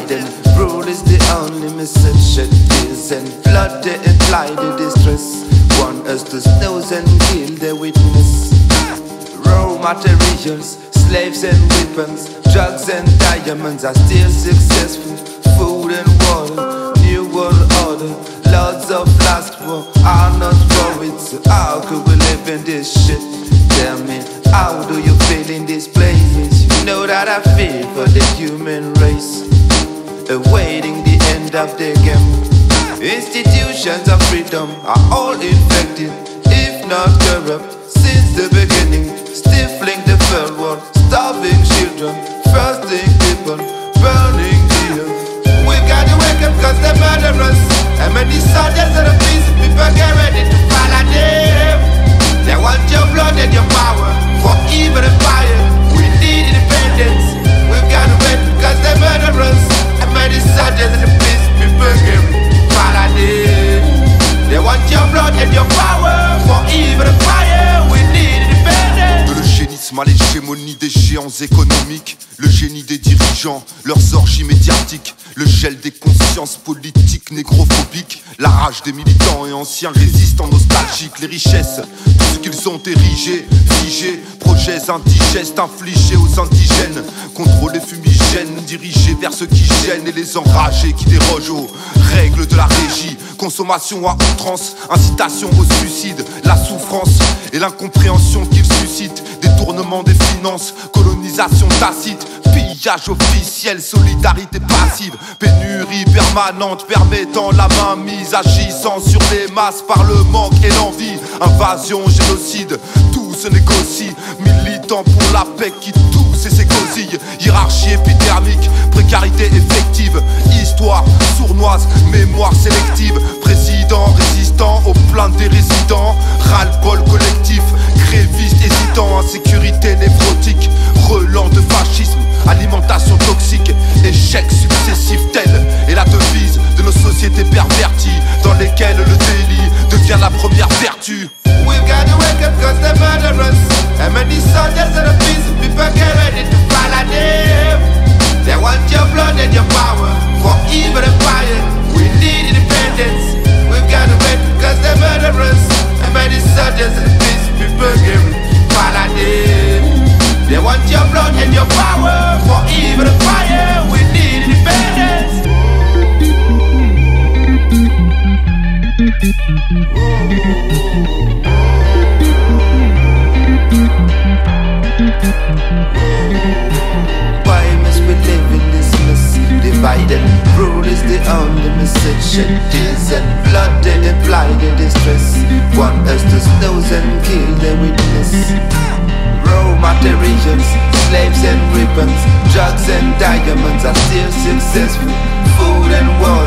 hiding Rule is the only message it is And blood they apply the distress. Want us to snooze and kill the witness. Raw materials, slaves and weapons Drugs and diamonds are still successful. Food and water, new world order. Lots of last war are not worried. So how could we live in this shit? Tell me, how do you feel in this place? You know that I feel for the human race awaiting the end of the game. Institutions of freedom are all infected, if not corrupt, since the beginning. Stifling the third world, à l'hégémonie des géants économiques, le génie des dirigeants, leurs orgies médiatiques, le gel des consciences politiques négrophobiques, la rage des militants et anciens résistants nostalgiques, les richesses, tout ce qu'ils ont érigé, figé, projets indigestes infligés aux indigènes, contrôlés fumigènes, dirigés vers ceux qui gênent et les enragés qui dérogent aux règles de la régie, consommation à outrance, incitation au suicide, la souffrance et l'incompréhension qu'ils suscitent, détournement des finances, colonisation tacite, pillage officiel, solidarité passive, pénurie permanente permettant la mainmise, agissant sur les masses par le manque et l'envie, invasion, génocide, tout se négocie, militant pour la paix qui tousse et s'écosille, hiérarchie épidermique, précarité effective, histoire sournoise, mémoire sélective, président résistant aux plaintes des résidents, ras-le-bol collectif, insécurité névrotique, relent de fascisme, alimentation toxique, échec successif tel est la devise de nos sociétés perverties dans lesquelles le délit devient la première vertu. We've wake up they're soldiers get ready blood and your power for evil and fire. We need independence. Why must we live in this mess? Divided rule is the only message. Shed tears and blood they imply the distress. Want us to snooze and kill the witness. Raw materials, slaves and weapons, drugs and diamonds are still successful. Food and water,